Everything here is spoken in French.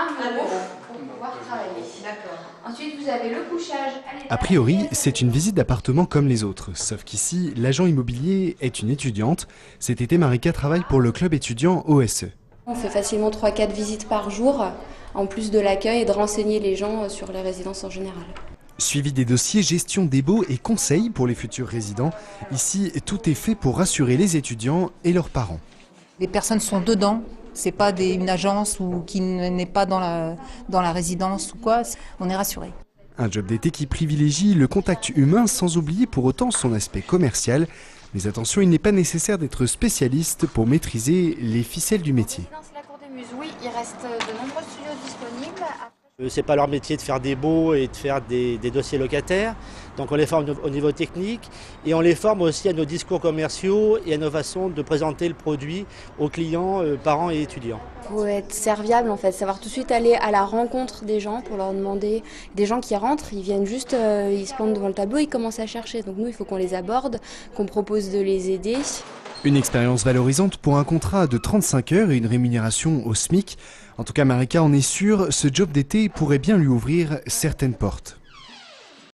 un bureau pour pouvoir travailler. Ensuite, vous avez le couchage à l'étage. A priori, c'est une visite d'appartement comme les autres, sauf qu'ici, l'agent immobilier est une étudiante. Cet été, Marika travaille pour le club étudiant OSE. On fait facilement 3-4 visites par jour, en plus de l'accueil et de renseigner les gens sur les résidences en général. Suivi des dossiers, gestion des baux et conseils pour les futurs résidents. Ici, tout est fait pour rassurer les étudiants et leurs parents. Les personnes sont dedans, c'est pas des, une agence ou qui n'est pas dans la, dans la résidence ou quoi, on est rassuré. Un job d'été qui privilégie le contact humain sans oublier pour autant son aspect commercial. Mais attention, il n'est pas nécessaire d'être spécialiste pour maîtriser les ficelles du métier. Oui, il reste de nombreux studios disponibles. Euh, C'est pas leur métier de faire des baux et de faire des, des dossiers locataires. Donc on les forme au niveau technique et on les forme aussi à nos discours commerciaux et à nos façons de présenter le produit aux clients, euh, parents et étudiants. Il faut être serviable en fait, savoir tout de suite aller à la rencontre des gens pour leur demander. Des gens qui rentrent, ils viennent juste, euh, ils se plantent devant le tableau, ils commencent à chercher. Donc nous, il faut qu'on les aborde, qu'on propose de les aider. Une expérience valorisante pour un contrat de 35 heures et une rémunération au SMIC. En tout cas, Marika en est sûre, ce job d'été pourrait bien lui ouvrir certaines portes.